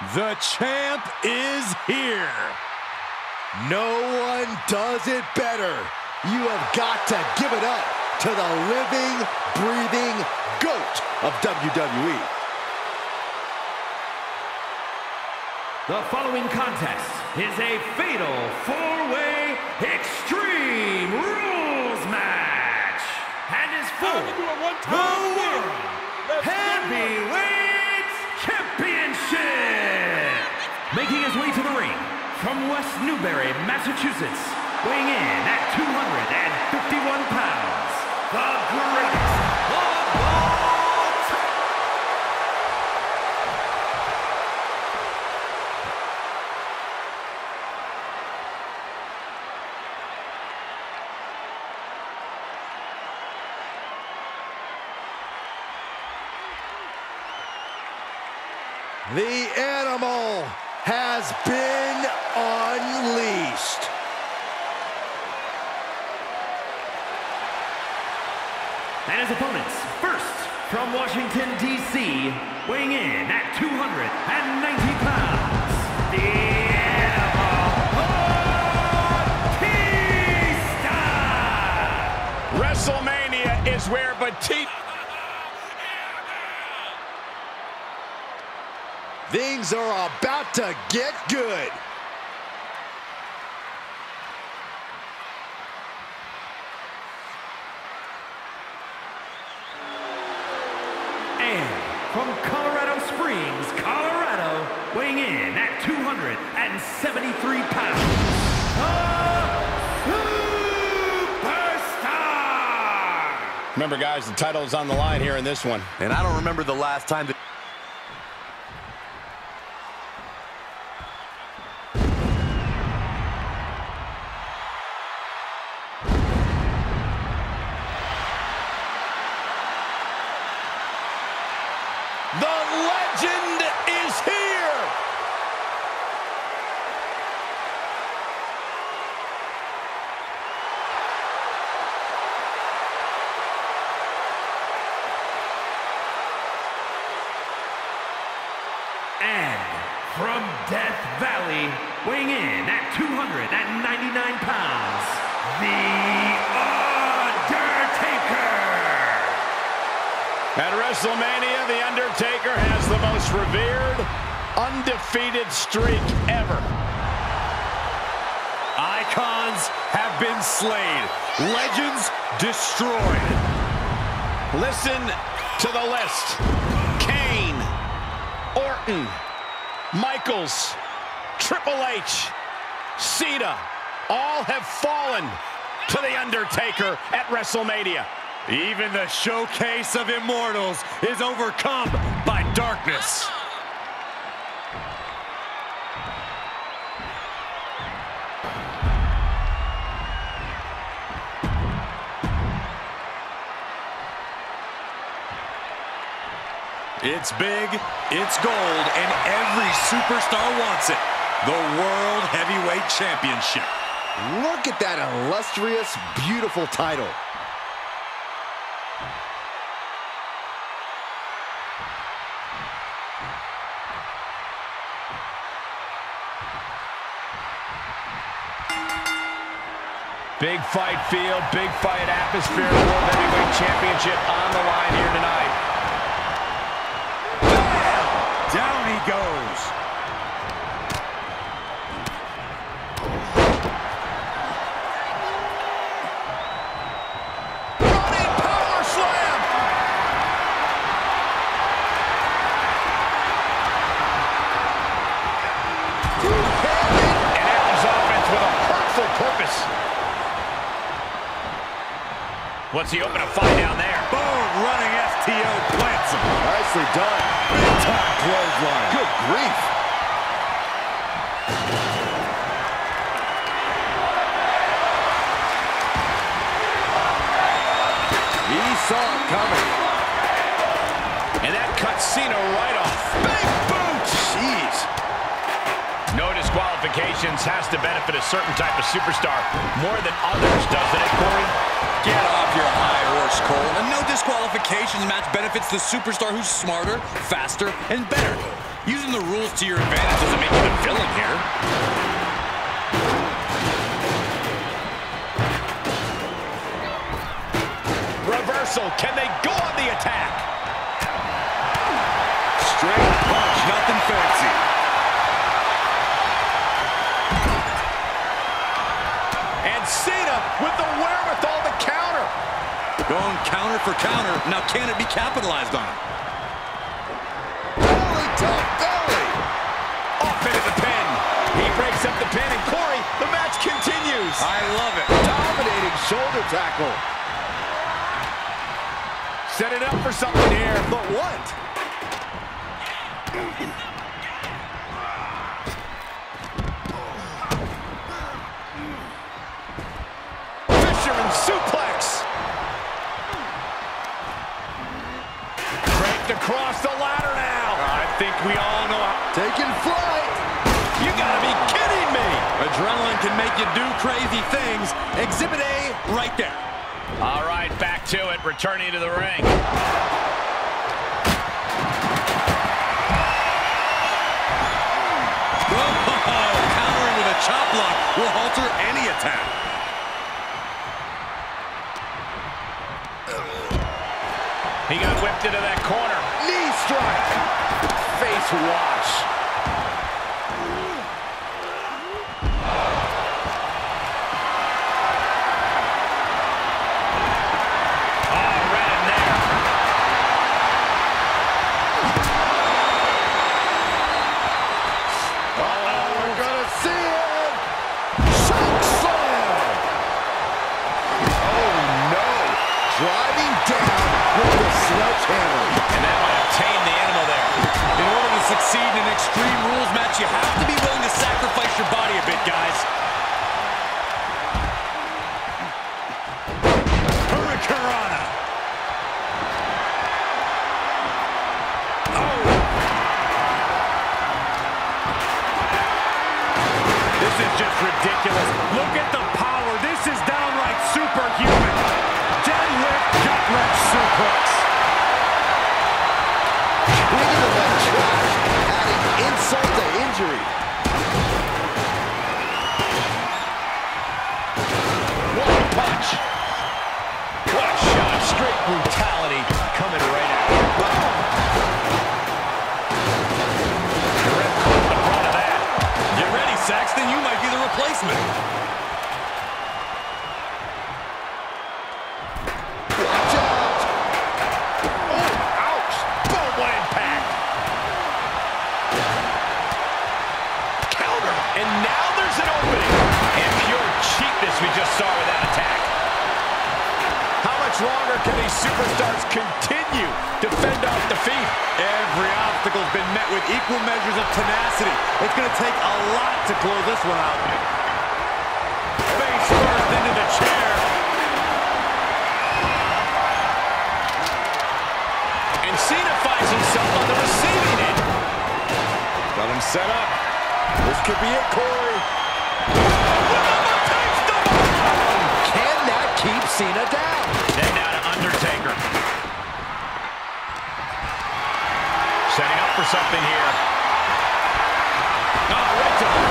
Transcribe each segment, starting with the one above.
The champ is here. No one does it better. You have got to give it up to the living, breathing GOAT of WWE. The following contest is a fatal four-way Extreme Rules match and is for the World Heavyweight his way to the ring from West Newbury, Massachusetts, weighing in at 251 pounds, the greatest And his opponents, first from Washington, D.C., weighing in at 290 pounds, the Animal Batista! WrestleMania is where Batista... Things are about to get good. Weighing in at 273 pounds, the Superstar! Remember, guys, the title is on the line here in this one. And I don't remember the last time that... weighing in at 299 pounds, The Undertaker! At WrestleMania, The Undertaker has the most revered, undefeated streak ever. Icons have been slain. Legends destroyed. Listen to the list. Kane, Orton, Michaels, Triple H, Cena, all have fallen to The Undertaker at WrestleMania. Even the showcase of immortals is overcome by darkness. It's big, it's gold, and every superstar wants it. The World Heavyweight Championship. Look at that illustrious, beautiful title. Big fight field, big fight atmosphere. World Heavyweight Championship on the line here tonight. Down he goes. Hurtful. What's he open to find down there? Boom, running STO plants him. Nicely done. Big time clothesline. Good grief. He saw it coming. And that cuts Cena right off. Big has to benefit a certain type of superstar more than others, doesn't it, Corey? Get off your high horse, Cole. And no disqualifications match benefits the superstar who's smarter, faster, and better. Using the rules to your advantage doesn't make you the villain here. Reversal. Can they go on the attack? Straight punch, nothing fancy. And Cena with the wherewithal to counter. Going counter for counter. Now can it be capitalized on? Belly to belly. Off into the pin. He breaks up the pin, and Corey, the match continues. I love it. Dominating shoulder tackle. Setting up for something here. But what? We all know how. Taking flight. You gotta be kidding me. Adrenaline can make you do crazy things. Exhibit A right there. All right, back to it. Returning to the ring. Oh, countering with a chop block will halter any attack. He got whipped into that corner. Knee strike. Face wash. Extreme Rules match, you have to be willing to sacrifice your body a bit, guys. Hurricanrana. Oh. This is just ridiculous. Look at the injury. What a punch. What a shot. Straight brutality coming right at him. Ref caught the brunt of that. Get ready, Saxton. You might be the replacement. We just saw with that attack. How much longer can these superstars continue to fend off defeat? Every obstacle's been met with equal measures of tenacity. It's going to take a lot to close this one out. Face first into the chair. And Cena finds himself on the receiving end. Got him set up. This could be it, Corey. Cena down? Then now to Undertaker. Setting up for something here. Oh, right to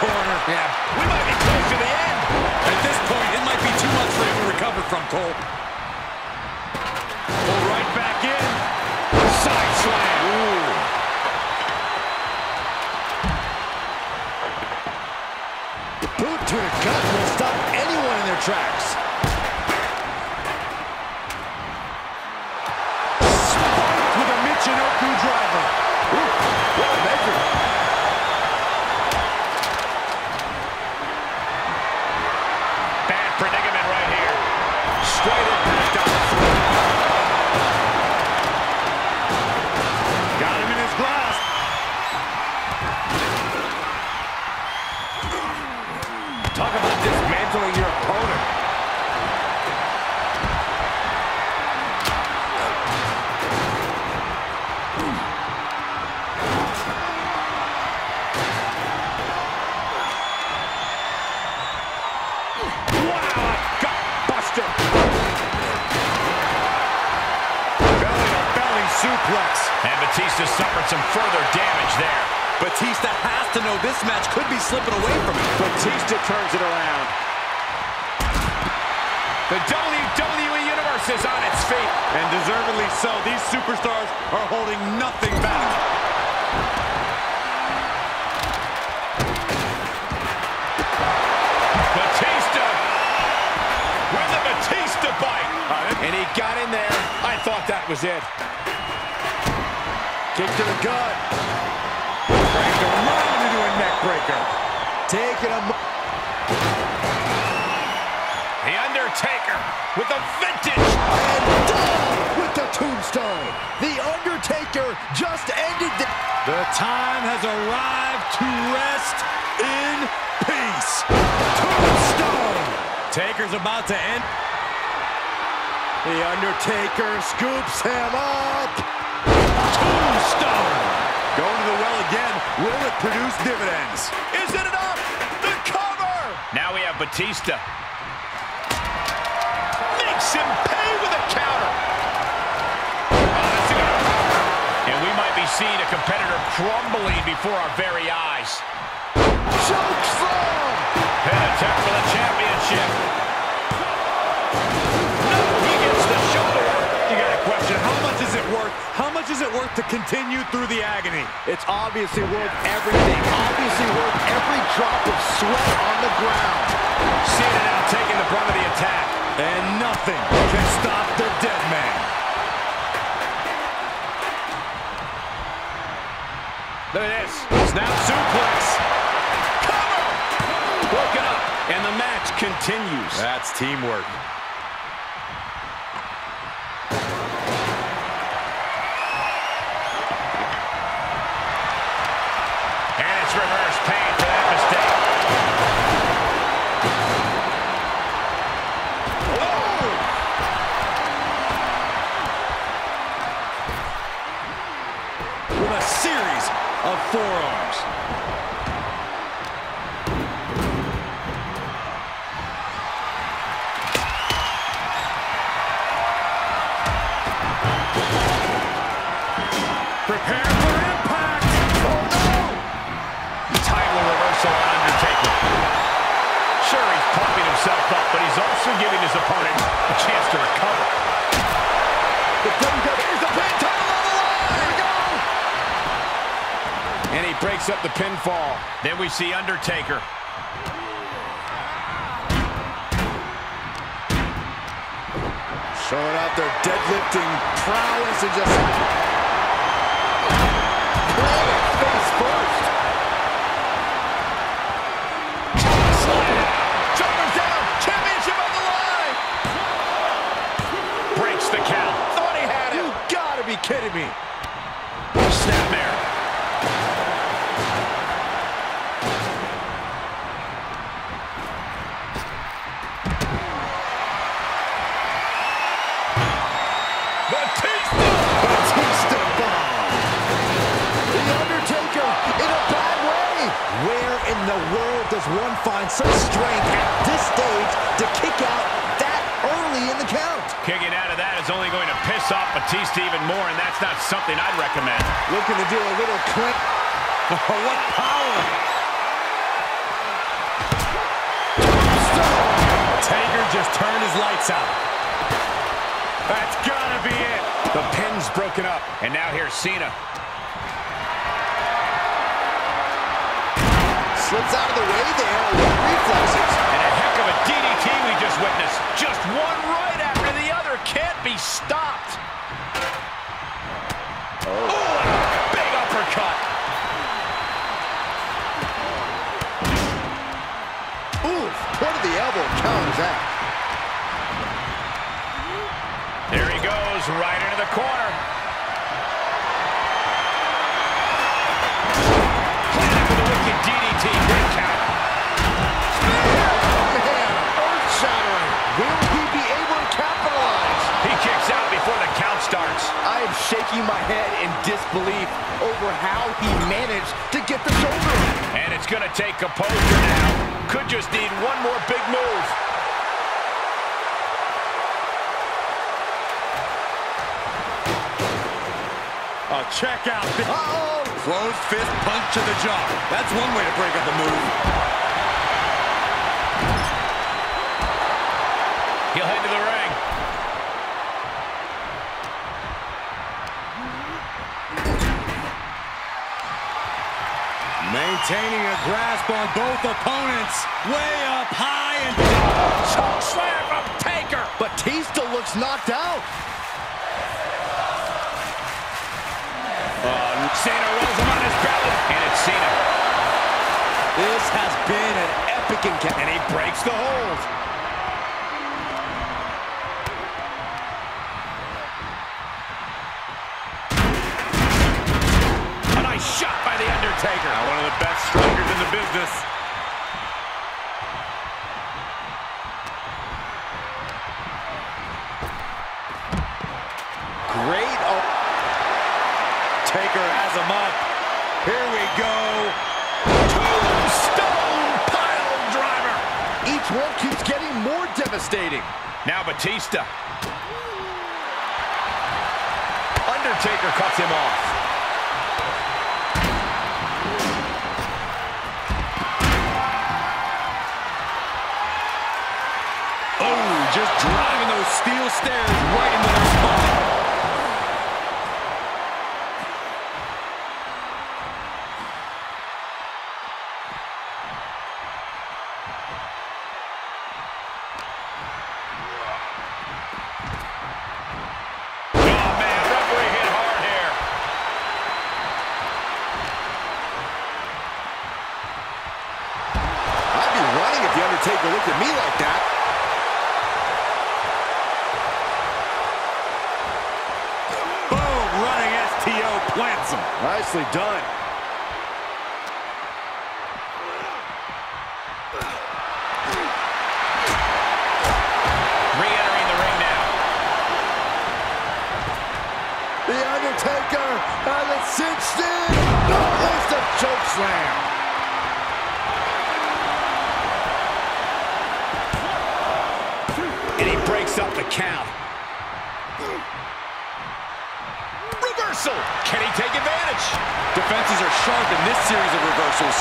corner. Yeah, we might be close to the end. At this point, it might be too much for him to recover from, Cole. Pull right back in. Side slam. Ooh. Boot to the gut will stop anyone in their tracks. predicament right here. Straight suffered some further damage there. Batista has to know this match could be slipping away from him. Batista turns it around. The WWE Universe is on its feet. And deservedly so. These superstars are holding nothing back. Batista with a Batista bite. And he got in there. I thought that was it. Kick to the gut. Cranked around into a neck breaker. Taking him. The Undertaker with a vintage. And down with the tombstone. The Undertaker just ended the... The time has arrived to rest in peace. Tombstone. Taker's about to end. The Undertaker scoops him up. Tombstone. Going to the well again. Will it produce dividends? Is it enough? The cover. Now we have Batista. Makes him pay with a counter. Oh, that's a good cover. And we might be seeing a competitor crumbling before our very eyes. Choke slam. Pin attempt for the championship. No, he gets the shoulder. You got a question. How much is it worth? Much is it worth to continue through the agony? It's obviously worth everything. Obviously worth every drop of sweat on the ground. Cena now taking the brunt of the attack. And nothing can stop the dead man. Look at this. Snap suplex. Cover. Broken up. And the match continues. That's teamwork. Forearms. Prepare for impact. Oh, Title reversal on Undertaker. Sure, he's pumping himself up, but he's also giving his opponent up the pinfall. Then we see Undertaker. Showing out their deadlifting prowess and just planted face first. Shoulders down. Championship on the line. Breaks the count. Thought he had it. You gotta be kidding me. Snapmare. Find strength at this stage to kick out that early in the count? Kicking out of that is only going to piss off Batista even more, and that's not something I'd recommend. Looking to do a little clip. Oh, what power. Taker just turned his lights out. That's gotta be it. The pin's broken up. And now here's Cena. Slips out of the way there with reflexes. And a heck of a DDT we just witnessed. Just one right after the other. Can't be stopped. Oh, big uppercut. Oof, what did the elbow counters that? There he goes, right into the corner. Count starts. I am shaking my head in disbelief over how he managed to get the shoulder. And it's going to take composure now. Could just need one more big move. A Oh, check out. Uh-oh! Closed fist punch to the jaw. That's one way to break up a move. He'll head to the ring. Maintaining a grasp on both opponents. Way up high and... Choke slam from Taker. Batista looks knocked out. Uh, Cena rolls him on his belly. And it's Cena. This has been an epic encounter. And he breaks the hold. A nice shot Undertaker. One of the best strikers in the business. Great. Oh, Taker has him up. Here we go. Tombstone pile driver. each one keeps getting more devastating. Now Batista. Undertaker cuts him off. Just driving those steel stairs right into their him. Nicely done. Re-entering the ring now. The Undertaker has it cinched in. There's the choke slam. And he breaks up the count. Reversal. Can he take advantage? Defenses are sharp in this series of reversals.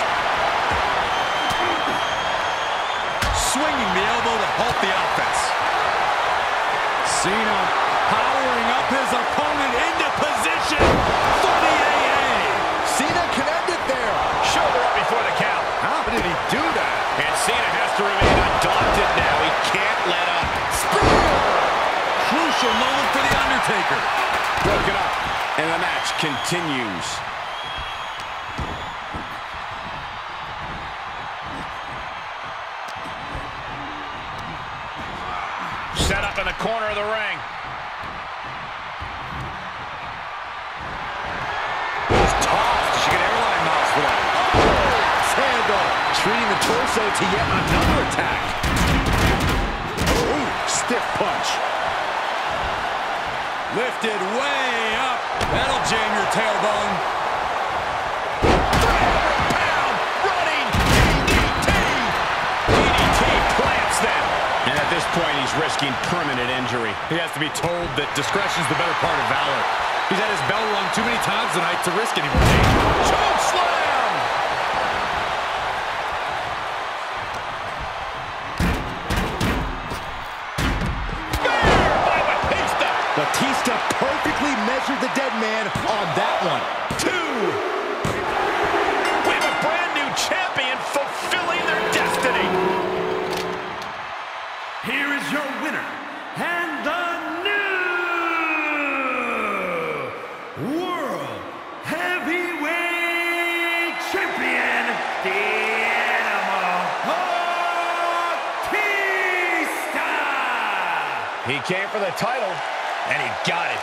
Swinging the elbow to halt the offense. Cena powering up his opponent into position for the AA. Cena can end it there. Shoulder up before the count. How did he do that? And Cena has to remain undaunted now. He can't let up. Spear! Crucial moment for The Undertaker. Broken up. Match continues. Set up in the corner of the ring. Was tossed. She get airline miles for that. Oh, Handle. Treating the torso to yet another attack. Ooh, stiff punch. Lifted way. That'll jam your tailbone. Running, plants them. And at this point, he's risking permanent injury. He has to be told that discretion's the better part of valor. He's had his bell rung too many times tonight to risk any more. Choke slam! Batista! Perfectly measured the dead man on that one. Two! We have a brand new champion fulfilling their destiny! Here is your winner and the new World Heavyweight Champion, the Animal Batista! He came for the title, got it.